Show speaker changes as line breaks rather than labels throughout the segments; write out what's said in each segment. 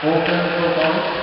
voltando para o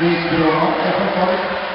Big Bruno,